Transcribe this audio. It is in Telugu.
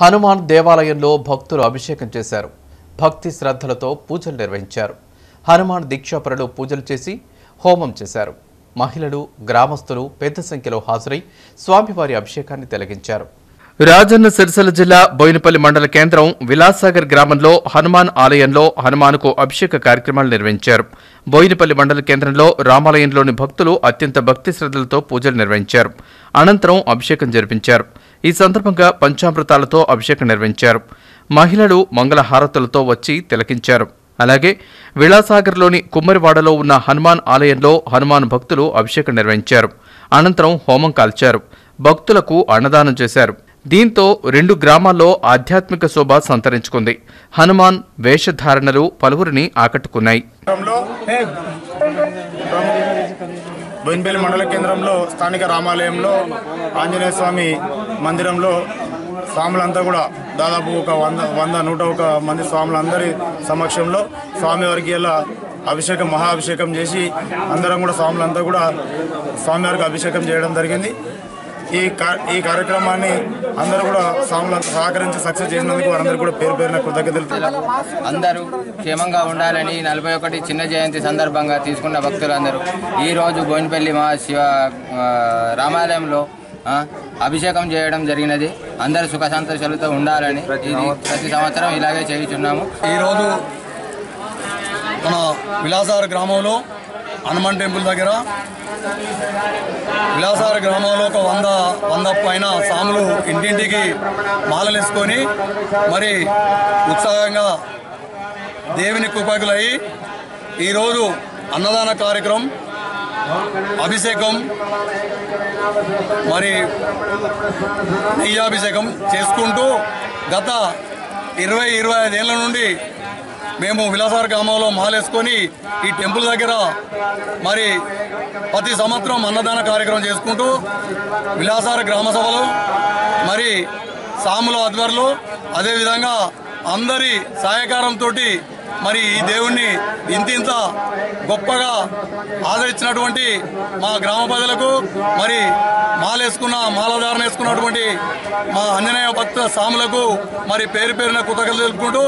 హనుమాన్ దేవాలయంలో భక్తులు అభిషేకం చేశారు. భక్తి శ్రద్ధలతో పూజలు నిర్వహించారు. హనుమాన్ దీక్షాపరులు పూజలు చేసి హోమం చేశారు. మహిళలు గ్రామస్తులు పెద్ద సంఖ్యలో హాజరై స్వామివారి అభిషేకాన్ని తిలగించారు. రాజన్న సిరిసిల్ల జిల్లా బోయినపల్లి మండల కేంద్రం విలాసాగర్ గ్రామంలో హనుమాన్ ఆలయంలో హనుమాన్కు అభిషేక కార్యక్రమాలు నిర్వహించారు. బోయినపల్లి మండల కేంద్రంలో రామాలయంలోని భక్తులు అత్యంత భక్తి శ్రద్ధలతో పూజలు నిర్వహించారు. అనంతరం అభిషేకం జరిపించారు. ఈ సందర్భంగా పంచామృతాలతో అభిషేకం నిర్వహించారు. మహిళలు మంగళహారతులతో వచ్చి తిలకించారు. అలాగే విలాసాగర్లోని కుమ్మరివాడలో ఉన్న హనుమాన్ ఆలయంలో హనుమాన్ భక్తులు అభిషేకం నిర్వహించారు. అనంతరం హోమం కాల్చారు. భక్తులకు అన్నదానం చేశారు. దీంతో రెండు గ్రామాల్లో ఆధ్యాత్మిక శోభ సంతరించుకుంది. హనుమాన్ వేషధారణలు పలువురిని ఆకట్టుకున్నాయి. కేంద్రంలో మండల కేంద్రంలో స్థానిక రామాలయంలో ఆంజనేయ స్వామి మందిరంలో స్వాములంతా కూడా దాదాపు ఒక వంద వంద నూట ఒక మంది స్వాములందరి సమక్షంలో స్వామివారికి ఇలా అభిషేకం మహాభిషేకం చేసి అందరం కూడా స్వాములంతా కూడా స్వామివారికి అభిషేకం చేయడం జరిగింది. ఈ ఈ కార్యక్రమాన్ని అందరూ కూడా స్వాములంతా సహకరించి సక్సెస్ చేసినందుకు వారందరూ కూడా పేరు పేరున కృతజ్ఞతలు. అందరూ క్షేమంగా ఉండాలని నలభై ఒకటి చిన్న జయంతి సందర్భంగా తీసుకున్న భక్తులందరూ ఈ రోజు బోయినపల్లి మా శివ రామాలయంలో ఆ, అభిషేకం చేయడం జరిగినది. అందరూ సుఖ సంతోషాలతో ఉండాలని ప్రతి సంవత్సరం ఇలాగే చేయుచున్నాము. ఈరోజు మన విలాసార గ్రామంలో హనుమాన్ టెంపుల్ దగ్గర. విలాసార గ్రామంలో ఒక వంద వంద పైన సాములు ఇంటింటికి మాలలేసుకొని మరి ఉత్సాహంగా దేవుని కృపకులయ్యి ఈరోజు అన్నదాన కార్యక్రమం అభిషేకం మరి నెయ్యాభిషేకం చేసుకుంటూ గత ఇరవై ఇరవై ఐదేళ్ళ నుండి మేము విలాసార గ్రామంలో మాలేసుకొని ఈ టెంపుల్ దగ్గర మరి ప్రతి సంవత్సరం అన్నదాన కార్యక్రమం చేసుకుంటూ విలాసార గ్రామ సభలు మరి సాముల ఆధ్వర్యంలో అదేవిధంగా అందరి సహకారంతో మరి ఈ దేవుణ్ణి ఇంతింత గొప్పగా ఆదరించినటువంటి మా గ్రామ ప్రజలకు మరి మాలేసుకున్న మాలధారణ వేసుకున్నటువంటి మా ఆంజనేయ భక్త సాములకు మరి పేరు పేరున కృతజ్ఞతలు తెలుపుకుంటూ